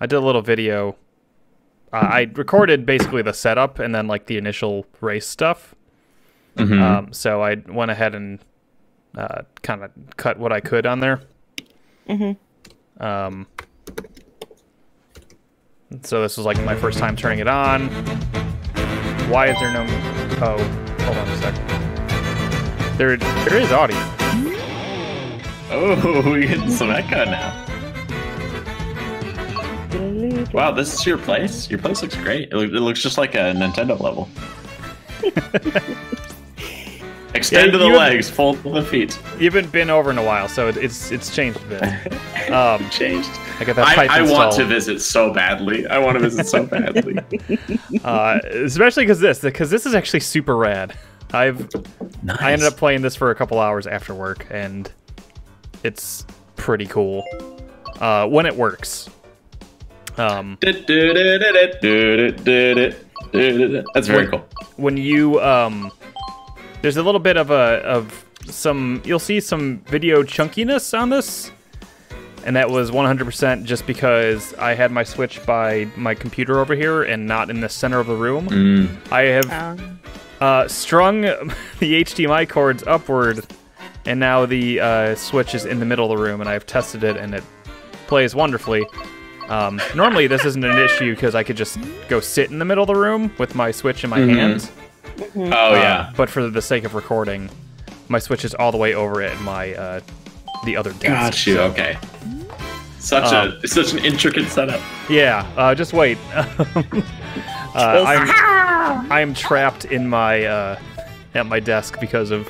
I did a little video. Uh, I recorded basically the setup and then like the initial race stuff. Mhm. Um, so I went ahead and uh, kind of cut what I could on there. Mm-hmm. Um, so this was like my first time turning it on. Why is there no? Oh, hold on a second. There, there is audio. Oh, we're getting some echo now. Wow, this is your place? Your place looks great. It, look, it looks just like a Nintendo level. Extend Yeah, to the you- legs, fold to the feet. You haven't been over in a while, so it, it's it's changed a bit. Um, Changed. I got that pipe I, I want to installed. visit so badly. I want to visit so badly. uh, especially because this, because this is actually super rad. I've nice. I ended up playing this for a couple hours after work, and it's pretty cool uh, when it works. Um, That's very cool. when you um, there's a little bit of a of some you'll see some video chunkiness on this, and that was 100% just because I had my switch by my computer over here and not in the center of the room. Mm. I have Um, uh, strung the HDMI cords upward, and now the uh, switch is in the middle of the room, and I've tested it, and it plays wonderfully. Um, normally, this isn't an issue because I could just go sit in the middle of the room with my switch in my Mhm. hands. Oh Uh, yeah. but for the sake of recording, my switch is all the way over it, and my uh, the other desk. Got you. So, Okay. Such Um, a such an intricate setup. Yeah. Uh, just wait. uh, I'm I'm trapped in my uh, at my desk because of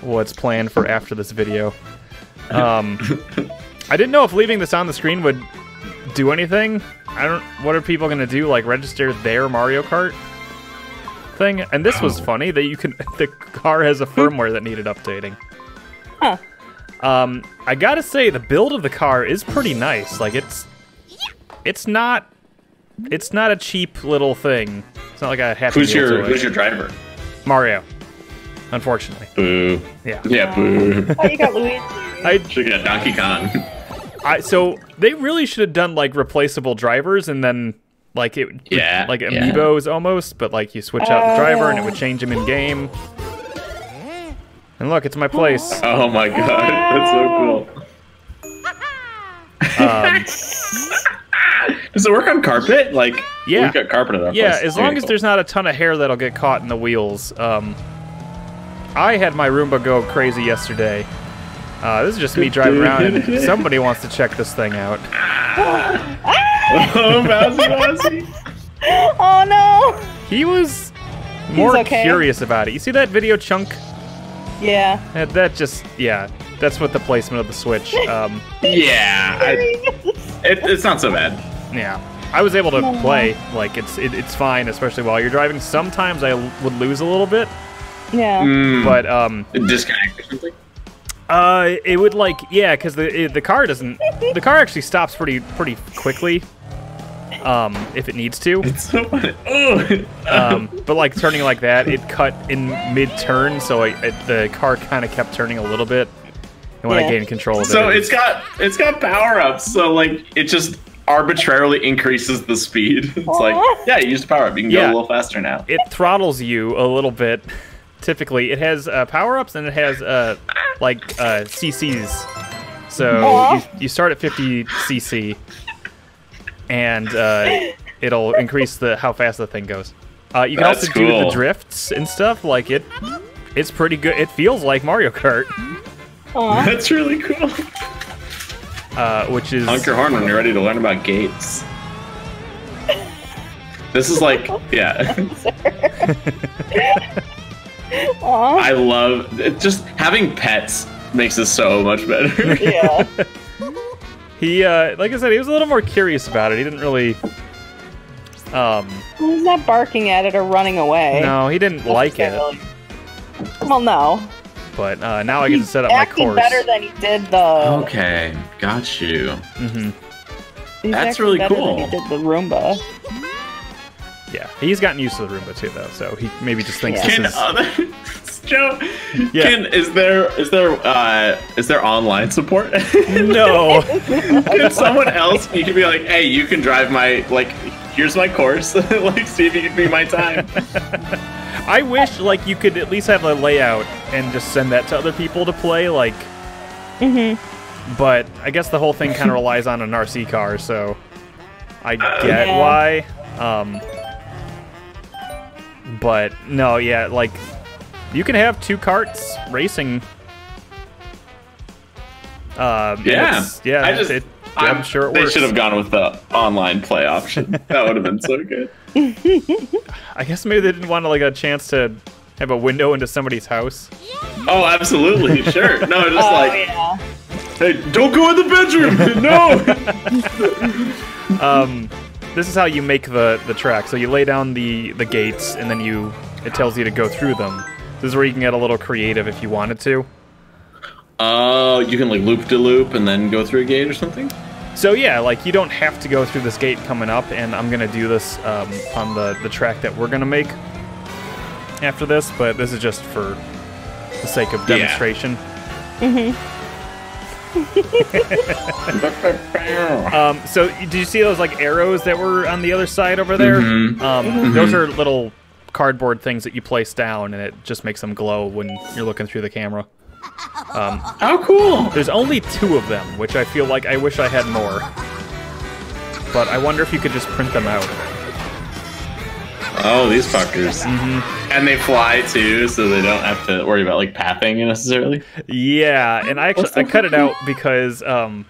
what's planned for after this video. Um, I didn't know if leaving this on the screen would do anything. I don't. What are people gonna do? Like register their Mario Kart thing? And this was Oh. funny that you can. The car has a firmware that needed updating. Huh. Um, I gotta say the build of the car is pretty nice. Like it's, it's not, it's not a cheap little thing. It's not like a happy. Who's Meal your to it. Who's your driver? Mario? Unfortunately, Boo. yeah. Yeah, boo. oh, you got Luigi. I, Should get Donkey Kong. I, so they really should have done like replaceable drivers and then like it, would- Yeah, like yeah. amiibos almost, but like you switch out the driver and it would change him in game. And look, it's my place. Oh my god, that's so cool. Um, Does it work on carpet? Like, Yeah. we've got carpet in Yeah, place. as long as cool. there's not a ton of hair that'll get caught in the wheels. Um, I had my Roomba go crazy yesterday. Uh, this is just me driving around, and somebody wants to check this thing out. oh, Mousy Mousy. Oh no. He was more okay? curious about it. You see that video chunk? Yeah. That, that just, yeah, that's what the placement of the Switch. Um, Yeah, I, it, it's not so bad. yeah, I was able to play. Like it's it, it's fine, especially while you're driving. Sometimes I l- would lose a little bit, yeah. Mm, but um, disconnect or something. Uh, it would like yeah, because the it, the car doesn't. The car actually stops pretty pretty quickly. Um, if it needs to. It's so funny. Oh. Um, but like turning like that, it cut in mid turn, so I, it, the car kind of kept turning a little bit. And when I gained control of it, so it it's got it's got power ups. So like it just arbitrarily increases the speed. It's like yeah, you use the power up. You can go a little faster now. it throttles you a little bit. Typically, it has uh, power ups and it has uh, like uh, CCs. So you, you start at 50 CC, and uh, it'll increase the how fast the thing goes. Uh, you can That's also do the drifts and stuff. Like it, it's pretty good. It feels like Mario Kart, Aw. That's really cool. uh, which is Honk your horn when you're ready to learn about gates. This is like, yeah. Aw. I love it, just having pets makes this so much better. Yeah. he. Uh, like I said, he was a little more curious about it. He didn't really. Um, He's not barking at it or running away. no, he didn't like it. necessarily. Well, no. But uh, now I get to set up my acting course. better than he did the. okay, got you. Mm-hmm. he's That's really cool. Than he did the Roomba. Yeah, he's gotten used to the Roomba too, though. So he maybe just thinks Yeah. this Can is. other Joe, Yeah. can is there is there uh is there online support? No. can someone else you can be like, hey, you can drive my like here's my course. like see if you can be my time. I wish like you could at least have a layout and just send that to other people to play. Like, Mhm. but I guess the whole thing kind of relies on an RC car, so I get Yeah. why. Um, but no, yeah, like you can have two carts racing. Uh, Yeah. yeah. I just it, I'm, I'm sure it they works. should have gone with the online play option. That would have been so good. I guess maybe they didn't want like a chance to have a window into somebody's house. Oh, absolutely, sure. No, just Oh, like, yeah. hey, don't go in the bedroom. no. um, this is how you make the the track. So you lay down the the gates, and then you it tells you to go through them. This is where you can get a little creative if you wanted to. Oh, you can like loop to loop and then go through a gate or something. So yeah, like you don't have to go through this gate coming up, and I'm gonna do this um, on the the track that we're gonna make after this. But this is just for the sake of demonstration. Yeah. demonstration. Um, so did you see those like arrows that were on the other side over there? Mhm. Um, Those are little cardboard things that you place down, and it just makes them glow when you're looking through the camera. Um, How cool! there's only two of them, which I feel like I wish I had more. But I wonder if you could just print them out. Oh, these fuckers. And they fly too, so they don't have to worry about like pathing necessarily. Yeah, and I actually I cut it out because um,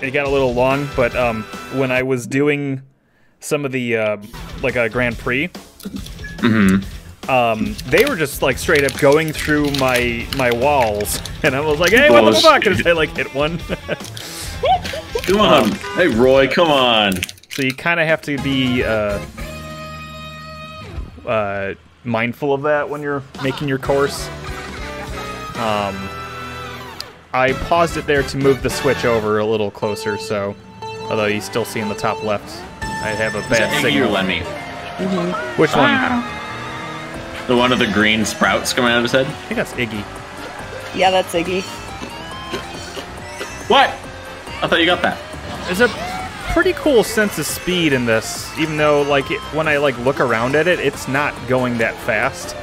it got a little long. But um, when I was doing some of the uh, like a Grand Prix, um, they were just like straight up going through my my walls, and I was like, "Hey, what the fuck?" And I like hit one. Come on, hey Roy, come on. so you kind of have to be uh, uh, mindful of that when you're making your course. Um, I paused it there to move the switch over a little closer, so although you still see in the top left, I have a Is that bad Iggy or signal. Lemmy? Which one? The one with the green sprouts coming out of his head? I think that's Iggy. Yeah, that's Iggy. What? I thought you got that. There's a pretty cool sense of speed in this, even though like it, when I like look around at it, it's not going that fast.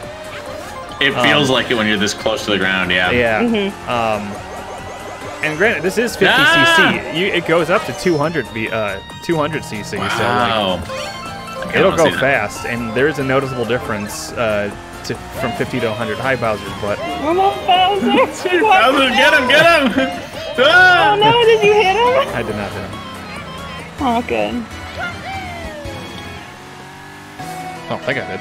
It feels like it when you're this close to the ground, yeah. Yeah. Um, and granted, this is 50 Ah! cc. You, it goes up to 200 B, uh, 200 cc. So like, Wow. It'll go see that. fast, and there is a noticeable difference uh, to, from 50 to 100 high Bowser. But Come on, Bowser! Bowser, get him, get him! Oh Ah! no, did you hit him? I did not hit him. Oh, good. Oh, I got it.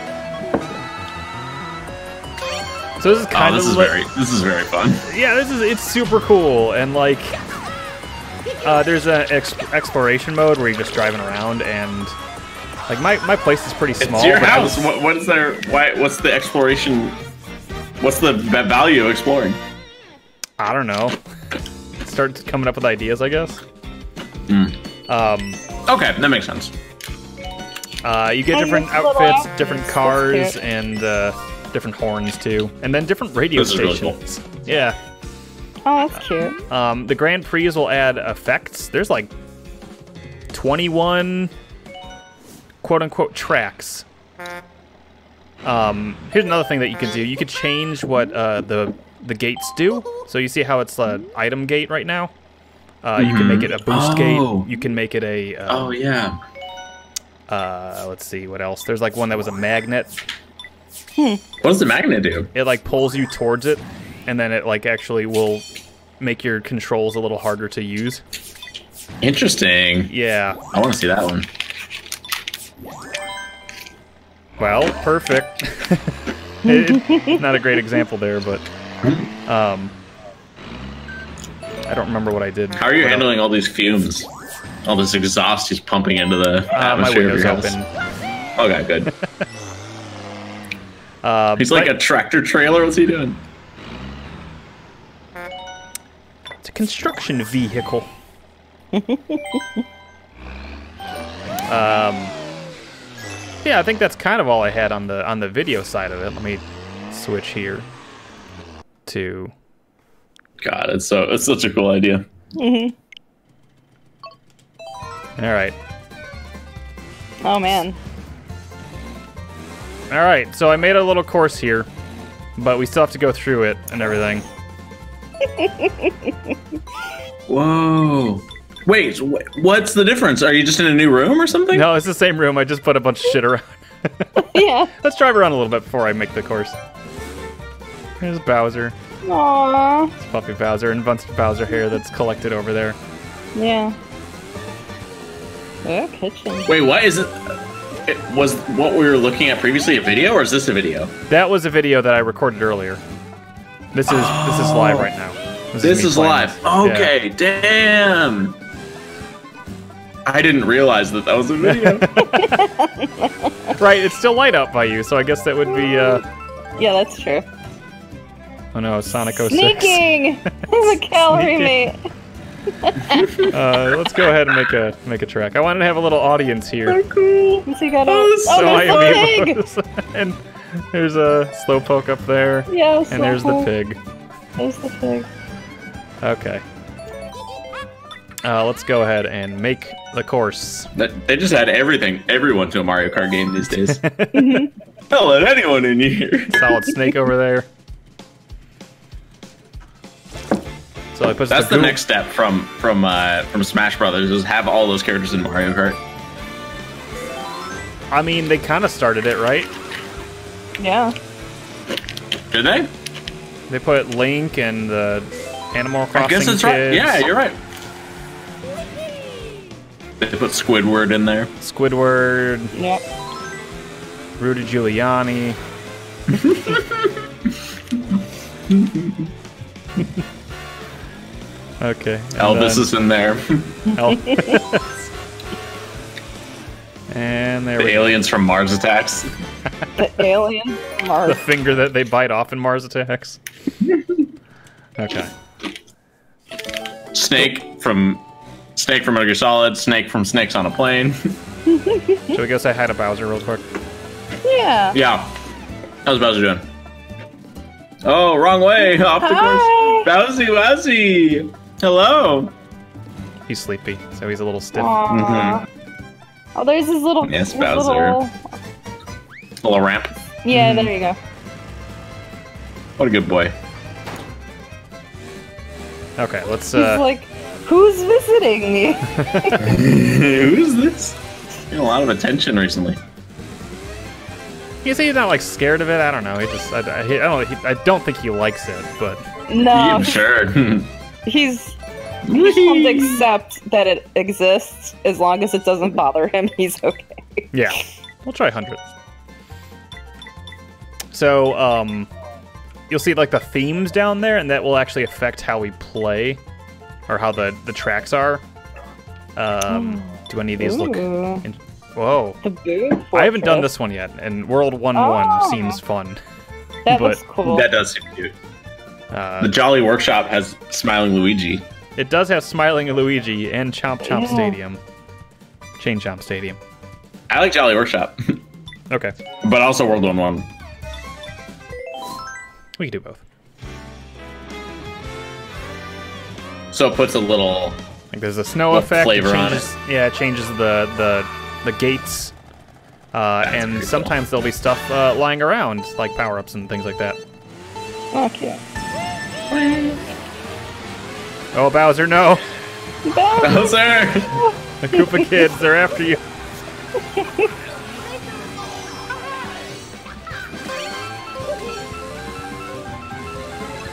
So this is Oh, kind this of is li- very, this is very fun. yeah, this is it's super cool, and like, uh, there's an ex- exploration mode where you're just driving around, and like my, my place is pretty small. it's your house. was- What, what is there? Why? What's the exploration? What's the value of exploring? I don't know. Start coming up with ideas, I guess. Hmm. Um, Okay, that makes sense. uh, you get different outfits, outfits. different cars, and uh, different horns too, and then different radio This is really cool. stations. Yeah. Oh, that's cute. Um, the Grand Prix will add effects. There's like 21 quote unquote tracks. Um, here's another thing that you can do. You could change what uh, the the gates do. So you see how it's an item gate right now. Uh, You can make it a boost Oh. gate. You can make it a. Uh, Oh yeah. uh, let's see what else. There's like one that was a magnet. Hmm. What does the magnet do? It like pulls you towards it, and then it like actually will make your controls a little harder to use. Interesting. Yeah. I want to see that one. Well, perfect. It- it- not a great example there, but um, I don't remember what I did. How are you What handling all these fumes? All this exhaust he's pumping into the? Uh, my atmosphere of window's open. Okay, good. Uh, He's like but a tractor trailer. What's he doing? it's a construction vehicle. um, yeah, I think that's kind of all I had on the on the video side of it. Let me switch here to. God, it's so it's such a cool idea. Mhm. All right. Oh man. All right. So I made a little course here, but we still have to go through it and everything. Whoa. Wait, what's the difference? Are you just in a new room or something? No, it's the same room. I just put a bunch of shit around. Yeah. Let's drive around a little bit before I make the course. Here's Bowser. Aww. It's Puppy Bowser and a bunch of Bowser hair that's collected over there. Yeah. Oh, kitchen. Wait, what is it? it? Was what we were looking at previously a video or is this a video? That was a video that I recorded earlier. This is this is live right now. This me is playing live. this. Yeah. Okay, damn. I didn't realize that that was a video. Right, it's still light out by you, so I guess that would be uh Yeah, that's true. Oh no, Sonic 06. Sneaking! He's a calorie mate. Uh, let's go ahead and make a make a track. I wanted to have a little audience here. So cool. What's he got? Oh, Oh, this oh So I there's am the pig! and there's a slowpoke up there. Yeah, And there's the pig. There's the pig. Okay. Uh, let's go ahead and make the course. That, they just add everything, everyone to a Mario Kart game these days. Don't let anyone in here. Solid Snake over there. So I put That's the goo- next step from from uh, from Smash Brothers is have all those characters in Mario Kart. I mean, they kind of started it, right? Yeah. Did they? They put Link and the Animal Crossing I guess that's right. kids, Yeah, you're right. They put Squidward in there. Squidward, Yep. Rudy Giuliani. okay. Elvis then is in there. Elvis. and there the we go. aliens from Mars Attacks. The alien The Mars. The finger that they bite off in Mars Attacks. okay. Snake from Snake from Metal Gear Solid. Snake from Snakes on a Plane. Should we go say hi to Bowser real quick? Yeah. yeah. How's Bowser doing? Oh, wrong way. Off the Hi. course. Bowsy Wowsy. Hello. He's sleepy, so he's a little stiff. Aww. Oh, there's his little. Yes, this Bowser. Little... Little ramp. Yeah, there you go. What a good boy. Okay, let's He's uh like, who's visiting me? Who's this? Getting a lot of attention recently. you say he's not like scared of it. I don't know. He just I, I, I don't he, I don't think he likes it, but no, Yeah, sure. he's he's come to accept that it exists as long as it doesn't bother him. He's okay. yeah, we'll try hundred. So um, you'll see like the themes down there, and that will actually affect how we play, or how the the tracks are. Um, do any of these look? In- Whoa. The boo. I haven't done this one yet, and World One Oh. One seems fun. That but looks cool. that does seem cute. The Uh, Jolly Workshop has Smiling Luigi. it does have Smiling Luigi and Chomp Chomp Yeah. Stadium, Chain Chomp Stadium. I like Jolly Workshop, Okay, but also World One One. we can do both. So it puts a little. Like there's a snow Little effect. It flavor on changes, Yeah, it changes the the the gates. Uh, and pretty cool. sometimes there'll be stuff uh, lying around, like power ups and things like that. Okay. Oh, Bowser, no! Bowser. Bowser. A group of kids, they're after you.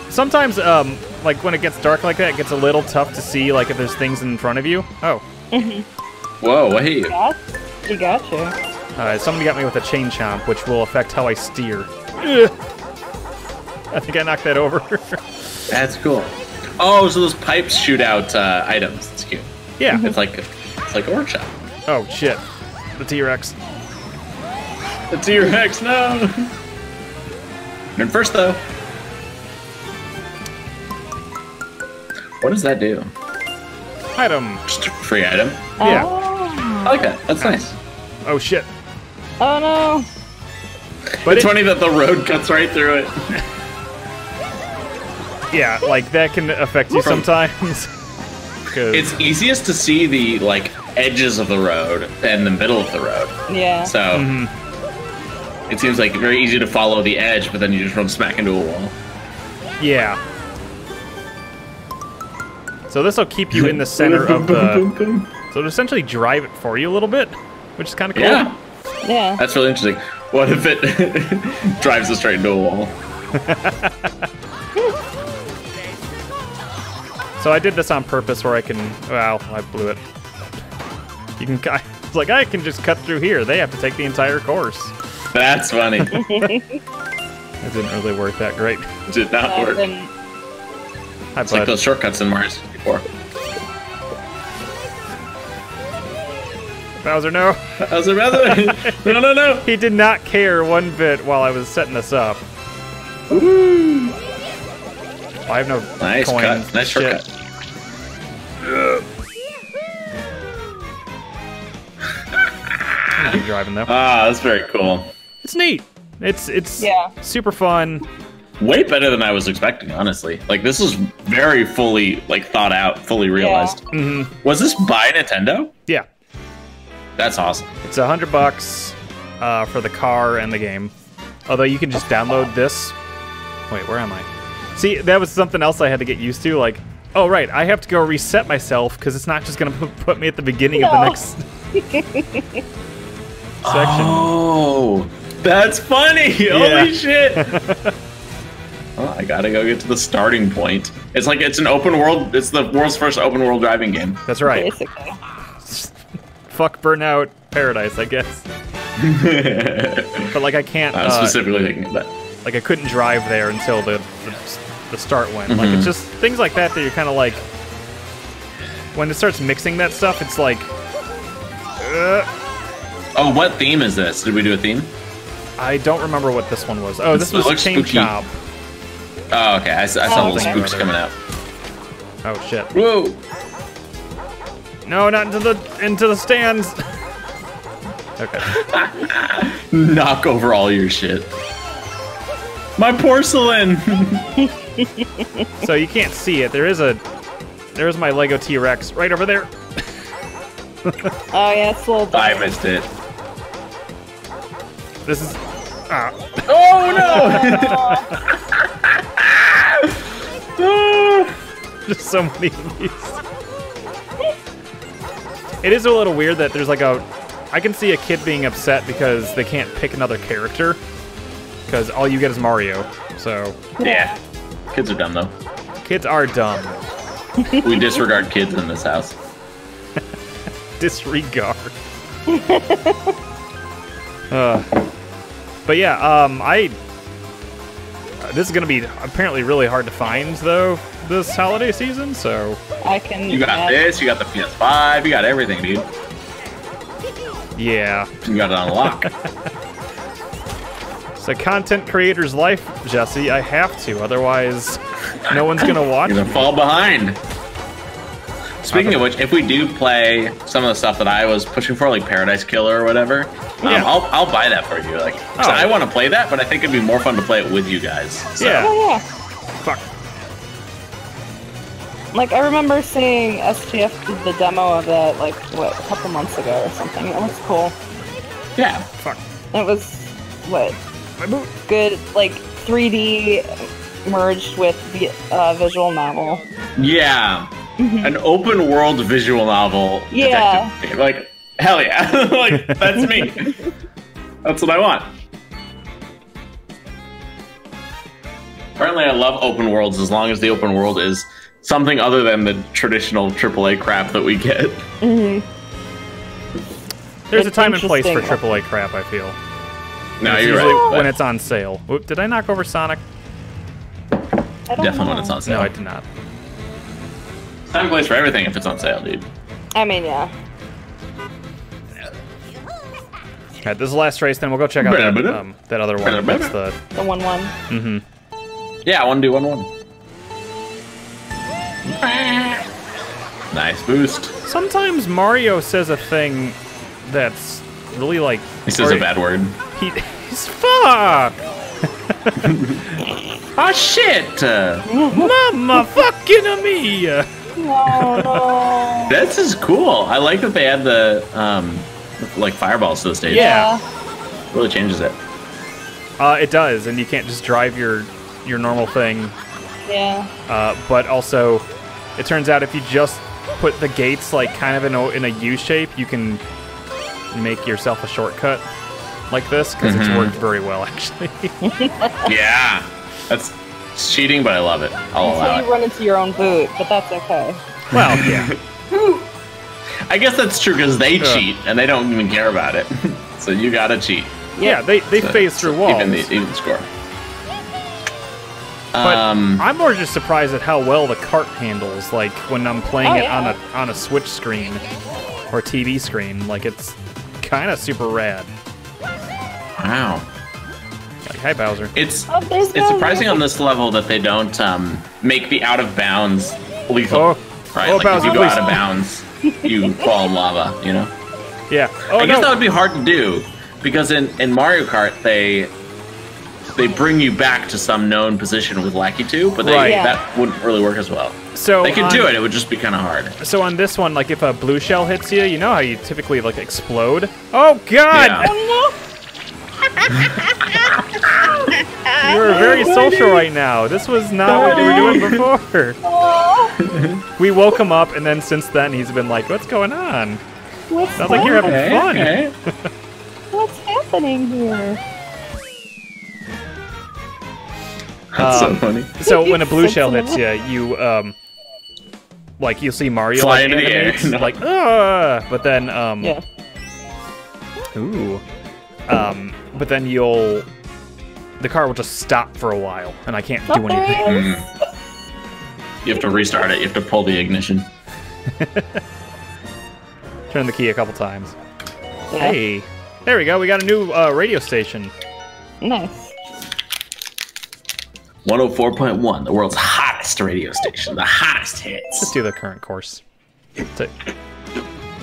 Sometimes, um, like when it gets dark like that, it gets a little tough to see, like if there's things in front of you. Oh, Whoa! Wait. Got, you got you. uh, somebody got me with a chain chomp, which will affect how I steer. Ugh. I think I knocked that over. That's cool. Oh, so those pipes shoot out uh, items. It's cute. yeah. It's like it's like a workshop. Oh shit. The T-Rex. The T-Rex, no. And first though. What does that do? Item. Just a free item. Yeah. Oh, I like that. That's nice. Oh shit. oh no. But it's it- funny that the road cuts right through it. Yeah, like that can affect you sometimes. It's easiest to see the like edges of the road and the middle of the road. Yeah. So Mm-hmm. it seems like very easy to follow the edge, but then you just run smack into a wall. yeah. So this will keep you in the center of the. So it'll essentially drive it for you a little bit, which is kind of cool. Yeah, Yeah. that's really interesting. What if it drives us straight into a wall? So I did this on purpose where I can. Well, I blew it. You can. I was like, I can just cut through here. They have to take the entire course. That's funny. It didn't really work that great. Did not work. then Hi, It's like those shortcuts in Mario 64. Bowser, no. How's it rather? no, no, no. He did not care one bit while I was setting this up. I have no Nice coins. cut. Nice Shit. shortcut. I'm keep driving though. Ah, that's very cool. It's neat. It's it's Yeah. super fun. Way better than I was expecting, honestly. Like this is very fully like thought out, fully realized. Mm-hmm. Was this by Nintendo? Yeah, That's awesome. it's a hundred bucks uh, for the car and the game. Although you can just download this. Wait, where am I? See, that was something else I had to get used to. Like, oh right, I have to go reset myself because it's not just gonna put me at the beginning of the next section. Oh, that's funny. Yeah. Holy shit. well, I gotta go get to the starting point. It's like it's an open world. It's the world's first open world driving game. That's right. basically. Fuck Burnout Paradise, I guess. But like, I can't. I was uh, specifically thinking of that. like I couldn't drive there until the the, the start went. Like Mhm. it's just things like that that you're kind of like when it starts mixing that stuff, it's like uh, Oh, what theme is this? Did we do a theme? I don't remember what this one was. Oh, this It was looks Chain spooky. Chomp. Oh, okay. I saw Oh, little spooks coming out. Oh shit! Whoa! No, not into the into the stands. okay. Knock over all your shit. My porcelain. So you can't see it. There is a there's my Lego T-Rex right over there. Oh yeah, it's a little. I missed it. This is ah. Oh no! Just so many of these. It is a little weird that there's like a. I can see a kid being upset because they can't pick another character. Because all you get is Mario. So! Yeah. Kids are dumb though. kids are dumb. We disregard kids in this house. Disregard. uh, but yeah, um, I. uh, This is gonna be apparently really hard to find though this holiday season. So I can. You got add- this. You got the PS5. You got everything, dude. yeah, You got it on lock. It's a content creator's life, Jesse. I have to, otherwise, no one's gonna watch. You're gonna me. fall behind. Speaking of which, if we do play some of the stuff that I was pushing for, like Paradise Killer or whatever, um, Yeah. I'll, I'll buy that for you. Like, 'cause Oh. I want to play that, but I think it'd be more fun to play it with you guys. So, Yeah. Oh yeah. Fuck. Like I remember seeing STF did the demo of that like what a couple months ago or something. It was cool. yeah. Fuck. It was what My boot. Good like 3D merged with the uh, visual novel. Yeah. An open world visual novel. Yeah. detective. Like, hell yeah. like, that's me. that's what I want. Apparently, I love open worlds as long as the open world is something other than the traditional AAA crap that we get. There's a time and place for. AAA crap. I feel. No, you're usually right. when it's on sale. Whoop, did I knock over Sonic? I don't definitely when it's on sale. No, I did not. Time and place for everything if it's on sale, dude. I mean, yeah. All right, this is the last race. Then we'll go check out that, um, that other one. That's the. The one one. hmm Yeah, one do one one. Nice boost. Sometimes Mario says a thing that's really like. He says a bad word. He Jeez, fuck! Oh shit! Uh, Mama fucking me! No, no. this is cool. I like that they add the um, like fireballs to the stage. Yeah. really changes it. Uh, it does, and you can't just drive your your normal thing. Yeah. Uh, but also, it turns out if you just put the gates like kind of in a, in a U shape, you can make yourself a shortcut like this because it's Mhm. worked very well actually. Yeah, that's cheating, but I love it. I'll allow Until it. you run into your own boot, but that's okay. well, yeah. I guess that's true because they Yeah. cheat and they don't even care about it. so you gotta cheat. Yeah, they, they to- phase through walls. Even the, even the score. But um, I'm more just surprised at how well the cart handles, like when I'm playing Oh, it yeah. on a on a Switch screen or TV screen. Like it's kind of super rad. Wow. Like, hi Bowser. It's Oh, it's no- surprising on this level that they don't um, make the out of bounds lethal. Oh. right? Oh, like Bowser, if you go please. out of bounds, you fall in lava. You know. Yeah. Oh I guess no. that would be hard to do because in, in Mario Kart they they bring you back to some known position with Lakitu, but they, Right. Yeah. that wouldn't really work as well. so They could on, do it, it would just be kind of hard. So on this one, like if a blue shell hits you, you know how you typically like explode. Oh God! Yeah. You are very social right now. This was not what you were doing before. We woke him up, and then since then he's been like, "What's going on?" what's, Sounds like you're having Okay, fun. okay. what's happening here? That's Um, so funny. So when a blue shell hits you, you um, like you'll see Mario Fly like into the air. animates, No. like ah, but then um, Yeah. ooh, um, but then you'll the car will just stop for a while, and I can't do anything. he is. You have to restart it, you have to pull the ignition. Turn the key a couple times. Yeah. Hey, there we go. We got a new uh, radio station. Nice. 104.1, the world's hottest radio station, the hottest Let's do the current course.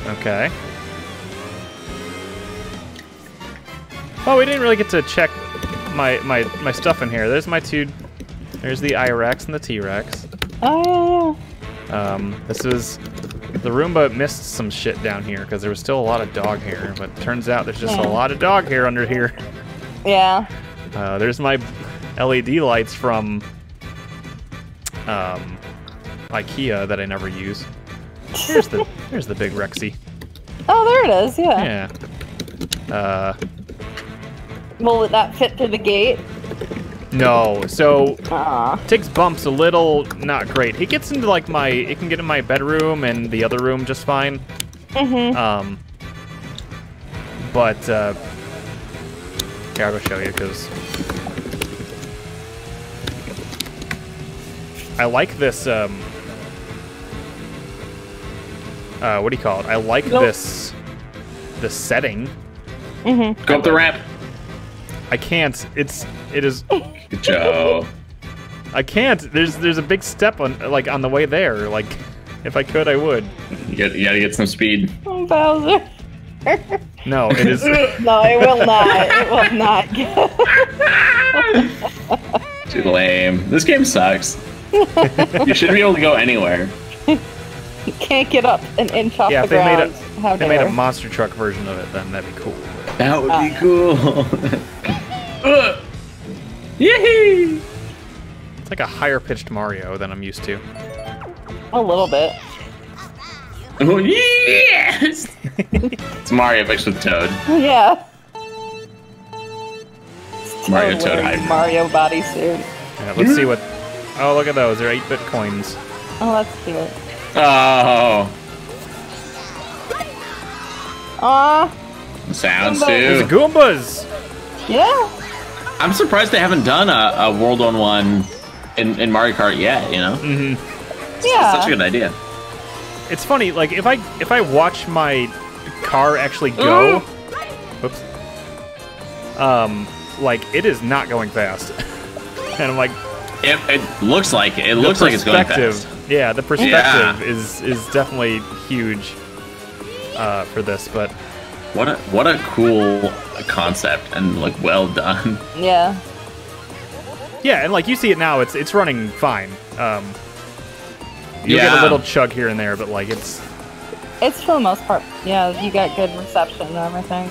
Okay. Oh, we didn't really get to check my my my stuff in here. There's my two. There's the I-Rex and the T-Rex. Oh, Um, this is the Roomba missed some shit down here because there was still a lot of dog hair, but turns out there's just a lot of dog hair under here. yeah. Uh, there's my LED lights from um, IKEA that I never use. Here's the here's the big Rexy. Oh, there it is. Yeah. Yeah. Uh, Will it not fit through the gate? no. So Aw. takes bumps a little not great. It gets into like my it can get in my bedroom and the other room just fine. Mm-hmm. Um, but uh, here I'll go show you because I like this. Um, uh, what do you call it? I like Nope. this the setting. Mm-hmm. Go up the ramp. I can't. It's it is. Good job. I can't. There's there's a big step on like on the way there. Like if I could, I would. You, get, you gotta get some speed. Oh, Bowser. No, it is. no, it will not. It will not. Get. Too lame. This game sucks. you should be able to go anywhere. you can't get up an inch off Yeah, the if they made ground. a How they made a monster truck version of it, then that'd be cool. That would be Ah. cool. Ugh. Yee! It's like a higher pitched Mario than I'm used to. A little bit. Oh, yes! it's Mario mixed with Toad. Yeah. Mario Toad Toad wearing hybrid. Mario bodysuit. Yeah, let's see what. Oh, look at those. They're 8 bit coins. Oh, that's cute. Oh, Aw. sounds There's too. Goombas! Yeah. I'm surprised they haven't done a, a World on One in, in Mario Kart yet. You know, hmm Yeah. such a good idea. It's funny, like, if I if I watch my car actually go. Whoops. Um, like, it is not going fast. and I'm like, It, it looks like it. It looks like it's going fast. Yeah, the perspective is is definitely huge uh, for this, but What a what a cool concept and like well done. Yeah. Yeah, and like you see it now, it's it's running fine. Um, you get a little chug here and there, but like it's It's for the most part. Yeah, you got good reception and everything.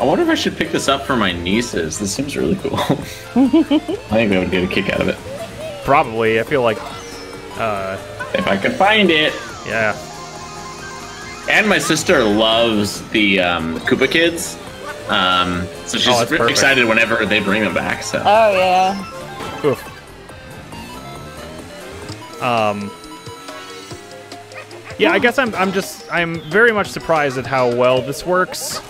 I wonder if I should pick this up for my nieces. This seems really cool. I think they would get a kick out of it probably. I feel like, uh, if I could find it. yeah, And my sister loves the um, Koopa Kids. Um, so she's Oh, that's really perfect. excited whenever they bring them back. So Oh yeah. Oof. Um. Yeah, I guess I'm. I'm just. I'm very much surprised at how well this works.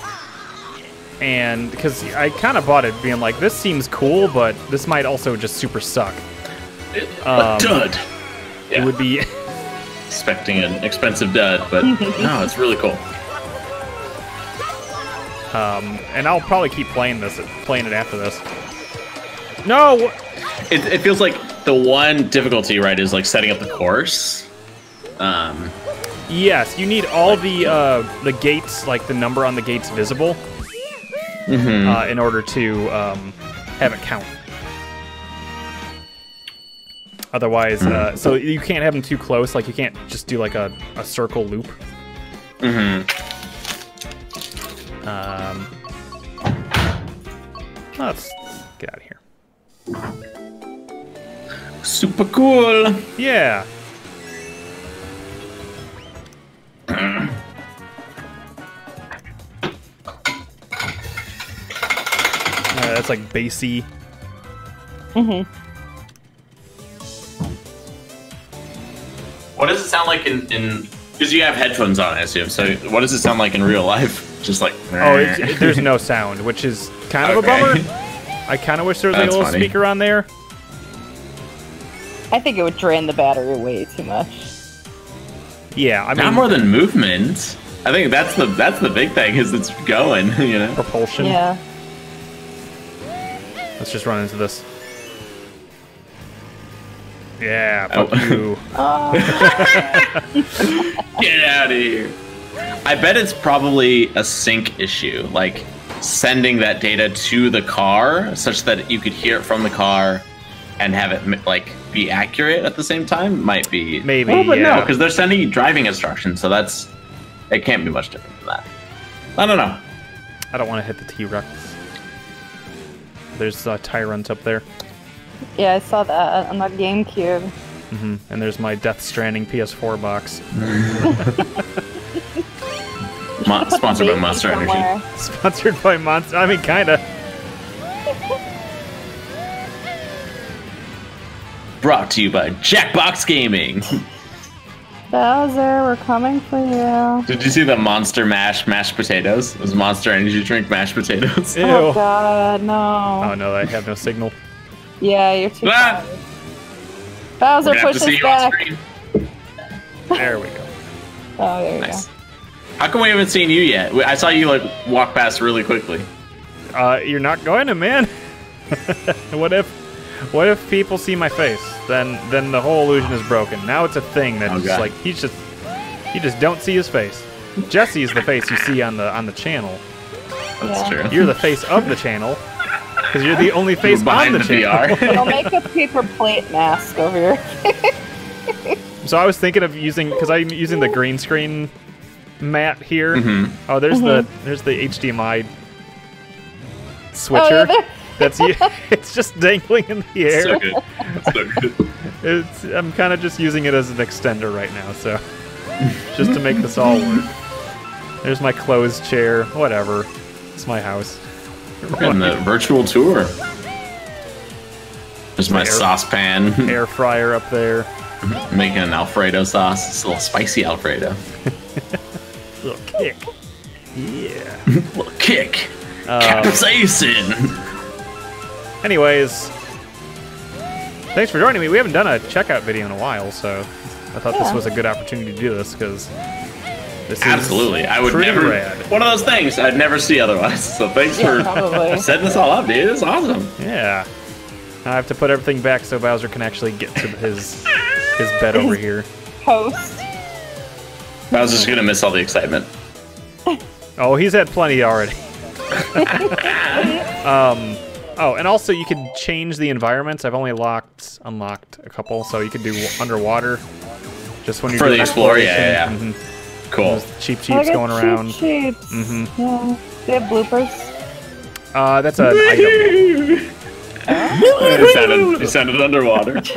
And because I kind of bought it, being like, this seems cool, but this might also just super suck. a Um, dud. It would be. Expecting an expensive dud, but no, it's really cool. Um, and I'll probably keep playing this, playing it after this. No, It, it feels like the one difficulty, right, is like setting up the course. Um, yes, you need all the uh, the gates, like the number on the gates, visible uh, in order to um, have it count. Otherwise, uh, so you can't have them too close. Like you can't just do like a, a circle loop. Mm-hmm. Um, let's get out of here. Super cool. Yeah. Uh, that's like bassy. What does it sound like in in? Because you have headphones on, I assume. So what does it sound like in real life? Just like Oh, it's, it- there's no sound, which is kind of Okay. a bummer. I kind of wish there was like, a little funny. speaker on there. I think it would drain the battery way too much. Yeah, I mean not more than movement. I think that's the that's the big thing is it's going. You know. propulsion. Yeah. Let's just run into this. Yeah, Oh. you. Oh, Get out of here. I bet it's probably a sync issue, like sending that data to the car such that you could hear it from the car and have it like be accurate at the same time might be Maybe, Well, but yeah. no, because they're sending you driving instructions, so that's it can't be much different from that. I don't know. I don't want to hit the T-Rex. There's uh, Tyrant up there. Yeah, I saw that on the GameCube. hmm And there's my Death Stranding PS4 box. Mo- sponsored by baby Monster Energy. Sponsored by Monster. I mean, kinda. Brought to you by Jackbox Gaming. Bowser, we're coming for you. Did you see the Monster Mash mashed potatoes? It was Monster Energy drink mashed potatoes. Ew. Oh god, no. Oh no, I have no signal. Yeah, you're too Ah! far. Bowser, We're gonna have to push see us you on back. There we go. Oh, there you Nice. How come we haven't seen you yet? I saw you like walk past really quickly. Uh, you're not going to, man. what if, what if people see my face? Then, then the whole illusion is broken. Now it's a thing that's Oh, just like he's just, you just don't see his face. Jesse is the face you see on the on the channel. That's Yeah. true. You're the face of the channel because you're the only face behind on the, the channel. go. I'll make a paper plate mask over here. So I was thinking of using because I'm using the green screen mat here. Mhm. Oh, there's the there's the HDMI switcher. Oh, yeah, there- That's you. It's just dangling in the air. So good. So good. It's, I'm kind of just using it as an extender right now, so just to make this all work. There's my closed chair. Whatever. It's my house. We're in the virtual tour. There's my Air- saucepan Air fryer up there. making an Alfredo sauce. It's a little spicy Alfredo. Little kick. Yeah. little kick. Um, Capsaicin. anyways, thanks for joining me. We haven't done a checkout video in a while, so I thought this was a good opportunity to do this because this is Absolutely. I would never. rad. One of those things I'd never see otherwise. So thanks Yeah, for probably. setting this all up, dude. It's awesome. Yeah. I have to put everything back so Bowser can actually get to his his bed over here. Host. I was just gonna miss all the excitement. Oh, he's had plenty already. um, oh, and also you can change the environments. I've only locked, unlocked a couple, so you can do underwater. Just when you're For the doing explorer, yeah, exploration. yeah, Mhm. Cool. There's cheap I cheeps got going cheap around. Sheeps. Mhm. Yeah. They have bloopers. Uh, that's an item. it, sounded, it sounded underwater.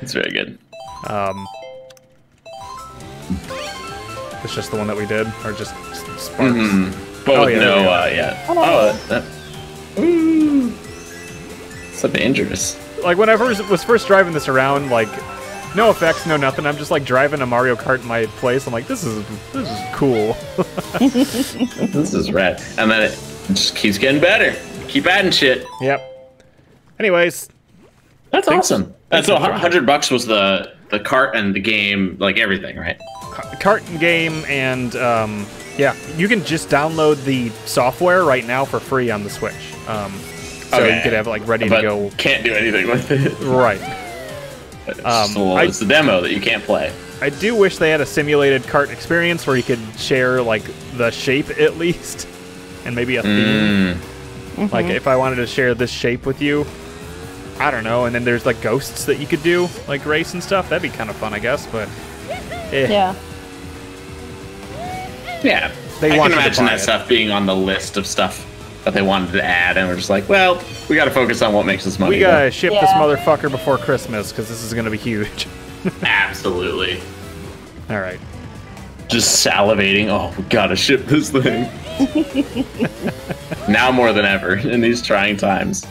It's very good. Um, it's just the one that we did, or just s- sparks. Mhm. But Oh, with yeah, no, yeah. uh, yeah. Oh. Oh, that, ooh. So dangerous. Like when I first was first driving this around, like no effects, no nothing. I'm just like driving a Mario Kart in my place. I'm like, this is this is cool. This is rad. And then it just keeps getting better. Keep adding shit. yep. Anyways, That's Thanks- awesome. That's so hundred bucks was the the cart and the game, like everything, right? cart and game, and um, yeah, you can just download the software right now for free on the Switch. Um, so Okay. you could have it like ready but to go. can't do anything with it. Right. It's, Um, just a I- it's the demo that you can't play. I do wish they had a simulated cart experience where you could share like the shape at least, and maybe a theme. Mm. Like if I wanted to share this shape with you, I don't know. And then there's like ghosts that you could do, like race and stuff. That'd be kind of fun, I guess. But eh. Yeah. Yeah, They I want can to imagine that it. stuff being on the list of stuff that they wanted to add, and we're just like, well, we got to focus on what makes us money. we gotta ship this motherfucker before Christmas because this is gonna be huge. Absolutely. All right. Just salivating. Oh, we gotta ship this thing. now more than ever in these trying times,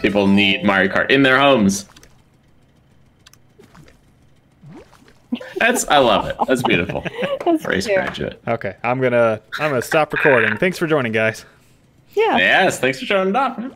people need Mario Kart in their homes. That's I love it. That's beautiful. That's Race cute. graduate. Okay. I'm gonna I'm gonna stop recording. Thanks for joining, guys. Yeah. Yes, thanks for showing man.